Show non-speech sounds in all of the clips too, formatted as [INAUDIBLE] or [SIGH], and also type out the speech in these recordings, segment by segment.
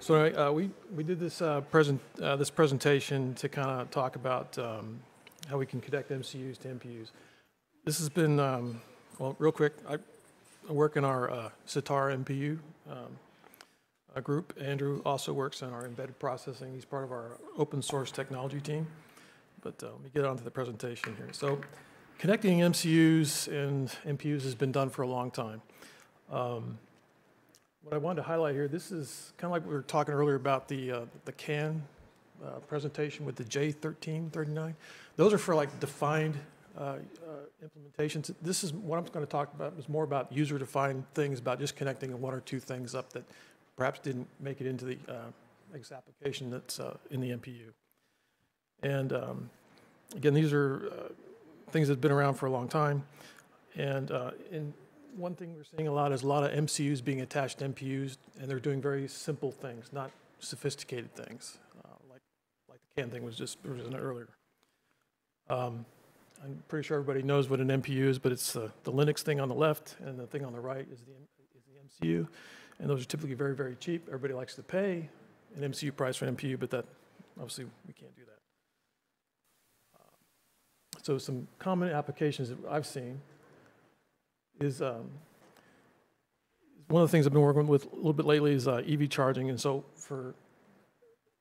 So uh, we, we did this uh, present, uh, this presentation to kind of talk about um, how we can connect MCUs to MPUs. This has been, um, well, real quick, I work in our uh, Sitara MPU um, uh, group. Andrew also works in our embedded processing. He's part of our open source technology team. But uh, let me get on to the presentation here. So connecting MCUs and MPUs has been done for a long time. Um, what I wanted to highlight here, this is kind of like we were talking earlier about the, uh, the CAN uh, presentation with the J1939. Those are for like defined uh, uh, implementations. This is what I'm going to talk about is more about user-defined things, about just connecting one or two things up that perhaps didn't make it into the uh, X application that's uh, in the MPU. And um, again, these are uh, things that have been around for a long time. And uh, in one thing we're seeing a lot is a lot of MCUs being attached to MPUs, and they're doing very simple things, not sophisticated things, uh, like like the CAN thing was just presented earlier. Um, I'm pretty sure everybody knows what an MPU is, but it's uh, the Linux thing on the left, and the thing on the right is the, is the MCU. And those are typically very, very cheap. Everybody likes to pay an MCU price for an MPU, but that obviously we can't do that. Uh, so some common applications that I've seen is um, one of the things I've been working with a little bit lately is uh, EV charging. And so for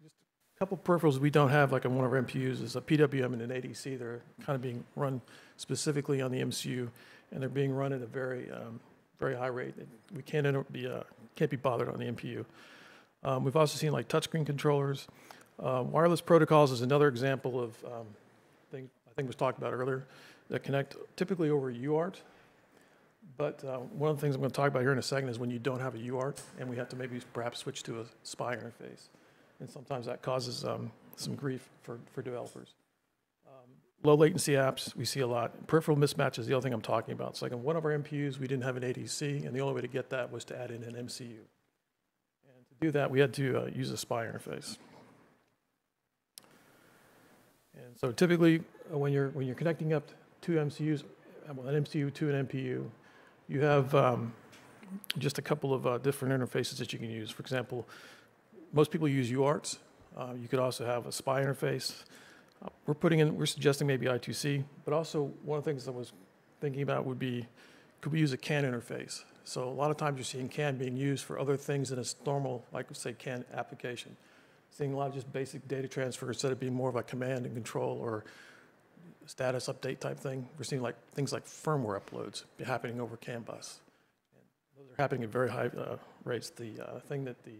just a couple peripherals we don't have, like on one of our MPUs, is a PWM and an ADC. They're kind of being run specifically on the MCU, and they're being run at a very, um, very high rate. We can't be, uh, can't be bothered on the MPU. Um, we've also seen like touchscreen controllers. Uh, wireless protocols is another example of um, thing I think was talked about earlier that connect typically over UART. But uh, one of the things I'm going to talk about here in a second is when you don't have a UART and we have to maybe perhaps switch to a SPI interface and sometimes that causes um, some grief for, for developers. Um, low latency apps, we see a lot. Peripheral mismatch is the other thing I'm talking about. So like in one of our MPUs, we didn't have an ADC, and the only way to get that was to add in an MCU. And to do that, we had to uh, use a SPI interface. And so typically, uh, when you're when you're connecting up two MCUs, uh, an MCU to an MPU, you have um, just a couple of uh, different interfaces that you can use. For example, most people use UARTs. Uh, you could also have a SPI interface. Uh, we're putting in, we're suggesting maybe I2C, but also one of the things I was thinking about would be, could we use a CAN interface? So a lot of times you're seeing CAN being used for other things than a normal, like say CAN application. Seeing a lot of just basic data transfer instead of being more of a command and control or status update type thing. We're seeing like things like firmware uploads happening over CAN bus. And those are happening at very high uh, rates. The uh, thing that the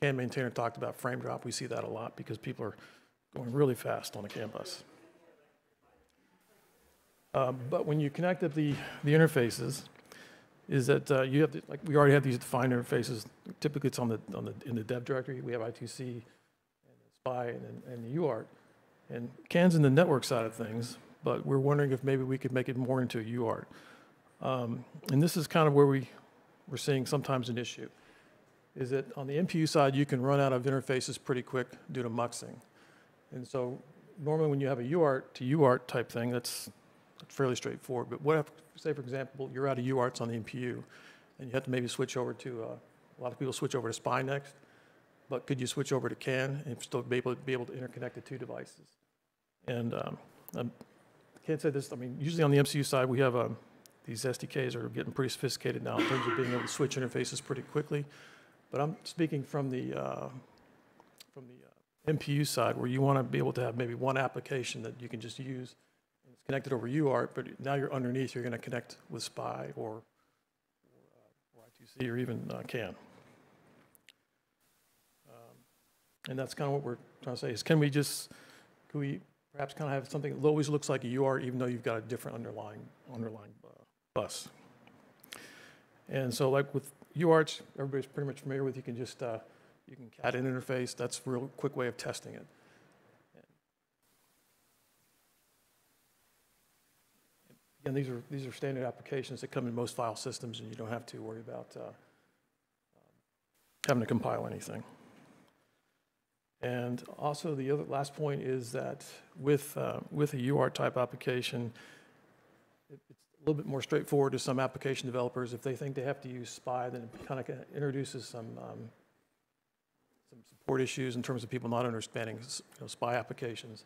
CAN maintainer talked about frame drop. We see that a lot because people are going really fast on a CAN bus. Um, but when you connect up the, the interfaces, is that uh, you have to, like we already have these defined interfaces. Typically, it's on the on the in the dev directory. We have I2C and SPI and, and the UART, and CAN's in the network side of things. But we're wondering if maybe we could make it more into a UART. Um, and this is kind of where we we're seeing sometimes an issue is that on the MPU side, you can run out of interfaces pretty quick due to muxing. And so normally when you have a UART to UART type thing, that's fairly straightforward. But what if, say for example, you're out of UARTs on the MPU, and you have to maybe switch over to, uh, a lot of people switch over to SPI next, but could you switch over to CAN and still be able to, be able to interconnect the two devices? And um, I can't say this, I mean, usually on the MCU side, we have um, these SDKs are getting pretty sophisticated now in terms of being able to switch interfaces pretty quickly. But I'm speaking from the, uh, from the uh, MPU side where you want to be able to have maybe one application that you can just use. It's connected over UART, but now you're underneath, you're going to connect with SPI or, or, uh, or I2C or even uh, CAN. Um, and that's kind of what we're trying to say is can we just, can we perhaps kind of have something that always looks like a UART even though you've got a different underlying, underlying bus. And so like with UARTs, everybody's pretty much familiar with. You can just uh, you can cat an interface. That's a real quick way of testing it. Again, these are these are standard applications that come in most file systems, and you don't have to worry about uh, having to compile anything. And also, the other last point is that with uh, with a UART type application, it, it's a little bit more straightforward to some application developers. If they think they have to use SPI, then it kind of introduces some, um, some support issues in terms of people not understanding you know, SPI applications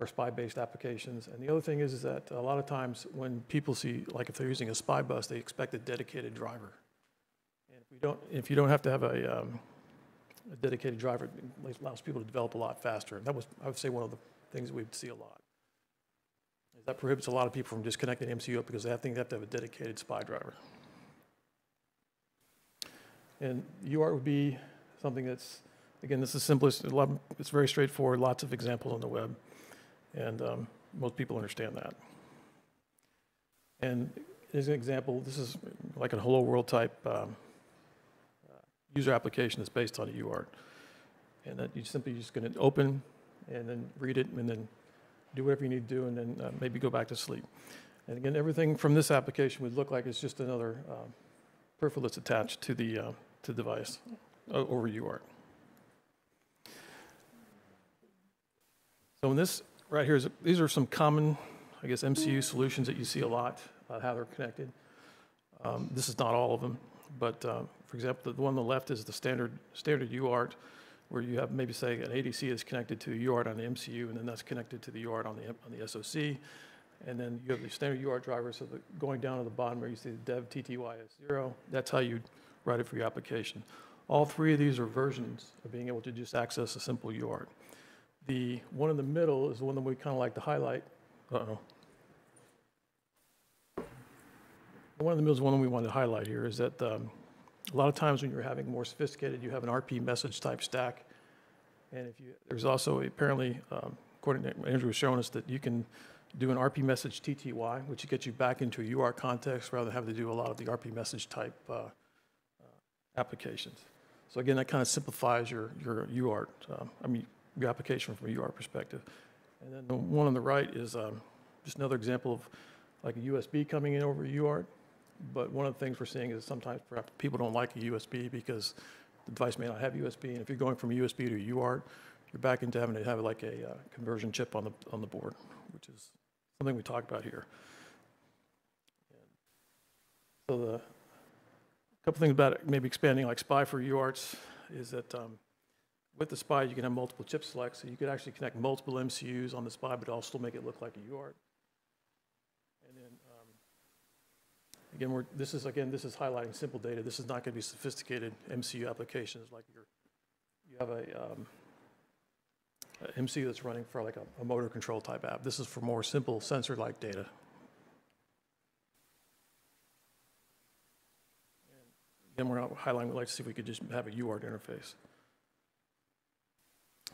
or SPI-based applications. And the other thing is, is that a lot of times when people see, like if they're using a SPI bus, they expect a dedicated driver. And if we don't, if you don't have to have a, um, a dedicated driver, allows people to develop a lot faster. And that was, I would say, one of the things we'd see a lot. That prohibits a lot of people from just connecting MCU up because they think they have to have a dedicated SPI driver. And UART would be something that's, again, this is simplest, it's very straightforward, lots of examples on the web. And um, most people understand that. And as an example, this is like a hello world type um, user application that's based on a UART. And that you simply just going to open and then read it and then do whatever you need to do and then uh, maybe go back to sleep. And again, everything from this application would look like it's just another um, peripheral that's attached to the, uh, to the device over UART. So in this right here is, these are some common, I guess, MCU solutions that you see a lot, uh, how they're connected. Um, This is not all of them, but uh, for example, the one on the left is the standard, standard UART, where you have maybe say an ADC is connected to UART on the MCU, and then that's connected to the UART on the, on the SOC. And then you have the standard UART driver, so the, going down to the bottom where you see the dev TTY is zero, that's how you write it for your application. All three of these are versions of being able to just access a simple UART. The one in the middle is the one that we kind of like to highlight. Uh-oh. One in the middle is one we want to highlight here, is that um, a lot of times when you're having more sophisticated, you have an RP message type stack. And if you, there's also apparently, um, according to Andrew was showing us, that you can do an RP message TTY, which gets you back into a UART context rather than having to do a lot of the RP message type uh, uh, applications. So again, that kind of simplifies your, your UART, um, I mean, your application from a UART perspective. And then the one on the right is um, just another example of like a USB coming in over a UART. But one of the things we're seeing is sometimes perhaps people don't like a USB because the device may not have USB. And if you're going from USB to UART, you're back into having to have like a uh, conversion chip on the, on the board, which is something we talked about here. So the couple things about it, maybe expanding like SPI for UARTs is that um, with the SPI, you can have multiple chip selects, so you could actually connect multiple MCUs on the SPI, but also make it look like a UART. And then, um, again, we're, this is, again, this is highlighting simple data. This is not going to be sophisticated MCU applications like your, you have a, um, a MCU that's running for like a, a motor control type app. This is for more simple sensor-like data. Again, we're not highlighting, we'd like to see if we could just have a UART interface.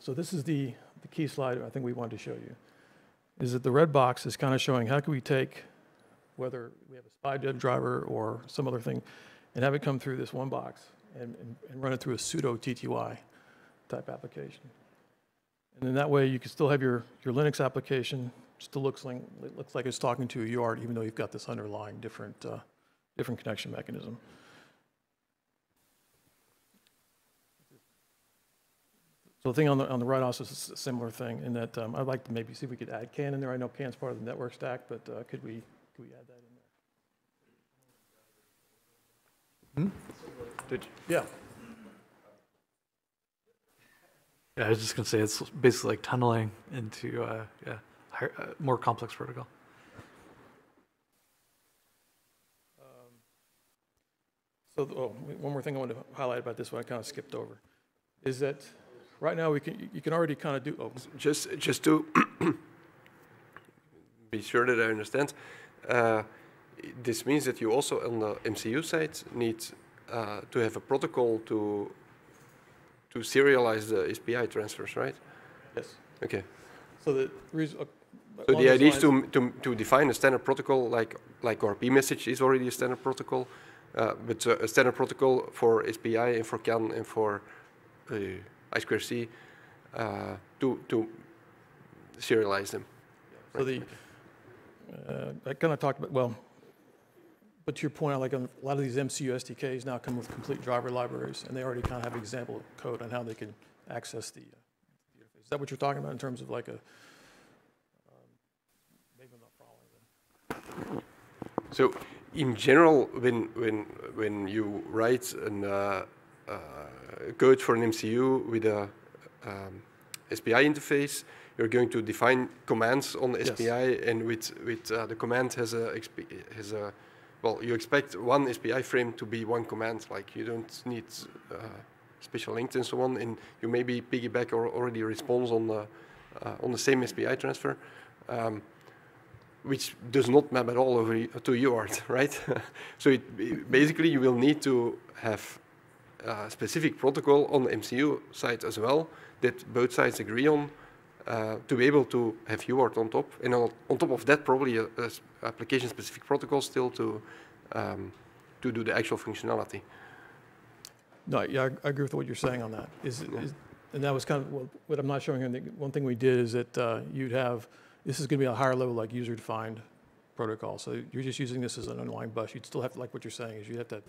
So this is the, the key slide I think we wanted to show you, is that the red box is kind of showing how can we take, whether we have a dev driver or some other thing, and have it come through this one box and, and, and run it through a pseudo TTY type application. And then that way you can still have your, your Linux application, still looks like, it looks like it's talking to a UART, even though you've got this underlying different, uh, different connection mechanism. So the thing on the, on the right also is a similar thing in that um, I'd like to maybe see if we could add CAN in there. I know CAN's part of the network stack, but uh, could we, could we add that in there? Hmm? Did, there? Yeah. yeah, I was just gonna say it's basically like tunneling into uh, yeah higher, uh, more complex protocol. So, the- oh, one more thing I want to highlight about this one, I kind of skipped over, is that right now we can, you can already kind of do, oh, Just, just to [CLEARS THROAT] be sure that I understand, this means that you also on the MCU side need uh, to have a protocol to to serialize the SPI transfers, right? yes. Okay. So the reason. uh, So the idea is to, to, to define a standard protocol like, like RP message is already a standard protocol, uh, but a standard protocol for SPI and for CAN and for uh, I2C uh, to, to serialize them. So the, uh, I kind of talked about, well, but to your point, like a lot of these MCU SDKs now come with complete driver libraries, and they already kind of have example code on how they can access the, uh, the interface. Is that what you're talking about in terms of like a, um, maybe I'm not following that. So in general, when when when you write an uh, uh, code for an MCU with a um, SPI interface. You're going to define commands on Yes. SPI, and with with uh, the command has a has a well, you expect one SPI frame to be one command. Like you don't need uh, special links and so on, and you maybe piggyback or already response on the uh, on the same SPI transfer. Um, which does not map at all over to UART, [LAUGHS] right? so it, it- basically you will need to have a specific protocol on the MCU side as well that both sides agree on uh, to be able to have UART on top. And on, on top of that, probably a, a application-specific protocol still to um, to do the actual functionality. No, yeah, I agree with what you're saying on that. Is, is- and that was kind of, what- what I'm not showing here, the- one thing we did is that uh, you'd have, this is going to be a higher level, like user-defined protocol. So you're just using this as an underlying bus. You'd still have, to like what you're saying, is you'd have to,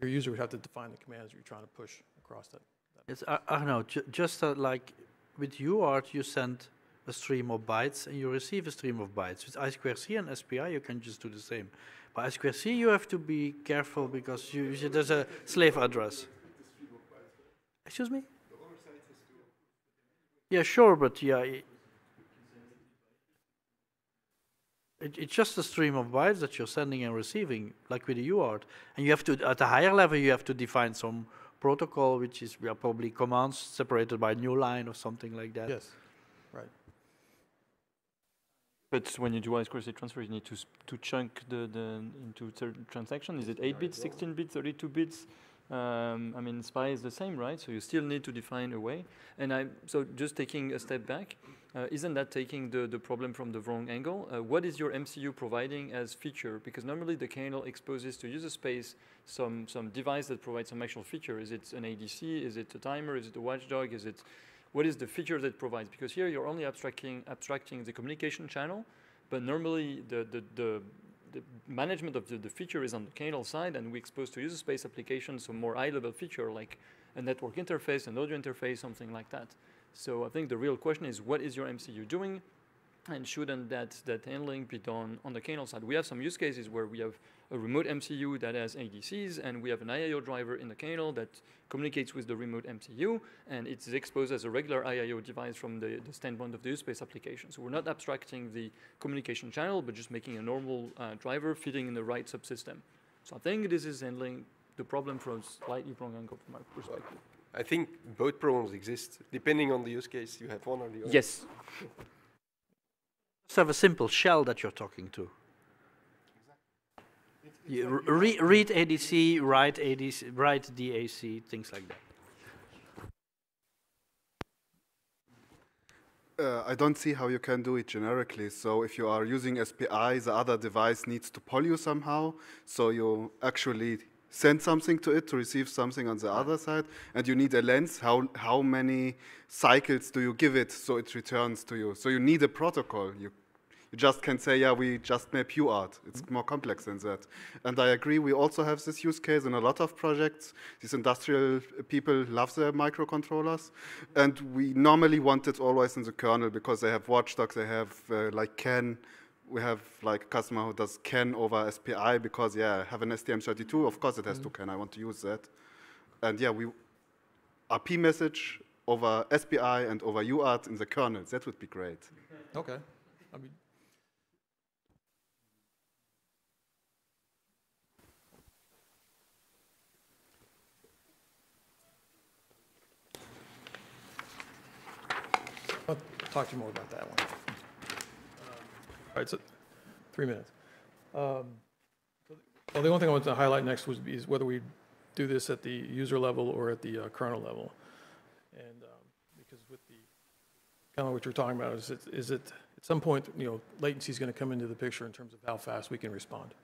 your user would have to define the commands you're trying to push across that. Yes, I, I know. Ju- just uh, like with UART, you send a stream of bytes and you receive a stream of bytes. With I2C and SPI, you can just do the same. But I2C, you have to be careful because you, you- there's a slave address. Excuse me? Yeah, sure, but yeah. i- It, it's just a stream of bytes that you're sending and receiving, like with the UART. And you have to, at a higher level, you have to define some protocol, which is yeah, probably commands separated by a new line or something like that. Yes, right. But when you do I2C transfer, you need to, to chunk the, the into ter- transaction. Is it 8 bits, 16 bits, 32 bits? Um, I mean, SPI is the same, right? So you still need to define a way. And I, so just taking a step back, uh, isn't that taking the, the problem from the wrong angle? Uh, what is your MCU providing as feature? Because normally the kernel exposes to user space some, some device that provides some actual feature. Is it an ADC? Is it a timer? Is it a watchdog? Is it what is the feature that provides? Because here you're only abstracting, abstracting the communication channel, but normally the, the, the, the management of the, the feature is on the kernel side, and we expose to user space applications some more high-level feature like a network interface, an audio interface, something like that. So I think the real question is, what is your MCU doing? And shouldn't that, that handling be done on the kernel side? We have some use cases where we have a remote MCU that has ADCs, and we have an IIO driver in the kernel that communicates with the remote MCU, and it's exposed as a regular IIO device from the, the standpoint of the use space application. So we're not abstracting the communication channel, but just making a normal uh, driver fitting in the right subsystem. So I think this is handling the problem from a slightly wrong angle from my perspective. I think both problems exist. Depending on the use case, you have one or the other. Yes. Just have a simple shell that you're talking to. R- re- read ADC, write ADC, write DAC, things like that. Uh, I don't see how you can do it generically. So if you are using SPI, the other device needs to poll you somehow. So you actually send something to it to receive something on the other side, and you need a lens. How how many cycles do you give it so it returns to you? So you need a protocol. You you just can say, yeah, we just map UART. It's more complex than that. And I agree, we also have this use case in a lot of projects. These industrial people love their microcontrollers. And we normally want it always in the kernel because they have watchdogs, they have uh, like CAN. We have like a customer who does CAN over SPI because, yeah, I have an STM32, of course it has to CAN, I want to use that. And yeah, we RP message over SPI and over UART in the kernel, that would be great. Okay. I mean, talk to you more about that one. All right, so, three minutes. Um, Well, the only thing I want to highlight next was, is whether we do this at the user level or at the uh, kernel level. And, um, because with the, kind of what you're talking about, is it, is it, at some point, you know, latency is going to come into the picture in terms of how fast we can respond.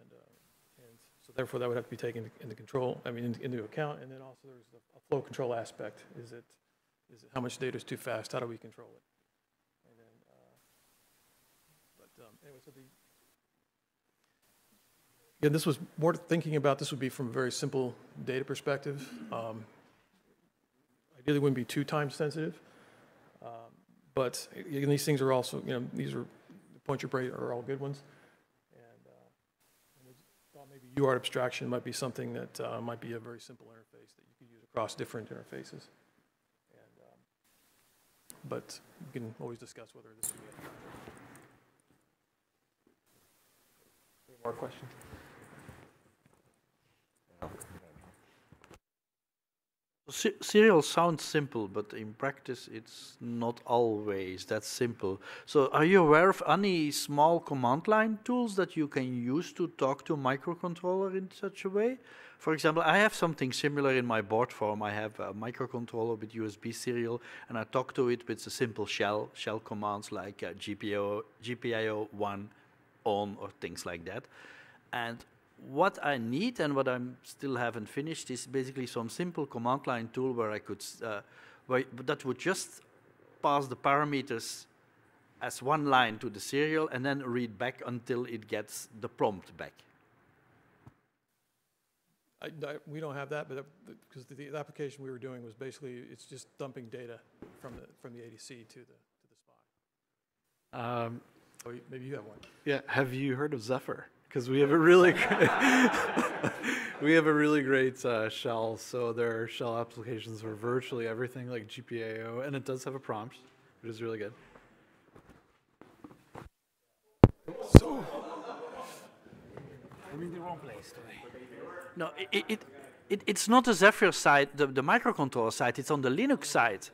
And, uh, and so therefore, that would have to be taken into control, I mean, into- into account, and then also there's a a flow control aspect. Is it, is how much data is too fast, how do we control it? And then, uh, but, um, anyway, so the, yeah, this was more thinking about, this would be from a very simple data perspective. Um, Ideally, wouldn't be too time sensitive. Um, But again, these things are also, you know, these are, the points you bring are all good ones. And uh, thought maybe UART abstraction might be something that uh, might be a very simple interface that you could use across different interfaces. But you can always discuss whether this would be. a Any more questions? Se- Serial sounds simple, but in practice it's not always that simple. So are you aware of any small command line tools that you can use to talk to a microcontroller in such a way? For example, I have something similar in my board form. I have a microcontroller with USB serial, and I talk to it with a simple shell, shell commands like uh, GPIO, GPIO1 on or things like that. And what I need and what I still haven't finished is basically some simple command line tool where I could, uh, where, that would just pass the parameters as one line to the serial and then read back until it gets the prompt back. I, I- we don't have that, but, because the, the application we were doing was basically, it's just dumping data from the, from the ADC to the, to the spot. Um, Or you- maybe you have one. yeah, have you heard of Zephyr? Because we have a really great, [LAUGHS] we have a really great uh, shell. So there are shell applications for virtually everything, like GPIO, and it does have a prompt, which is really good. So I'm in the wrong place today. No, it, it, it, it's not the Zephyr side, the, the microcontroller side, it's on the Linux side.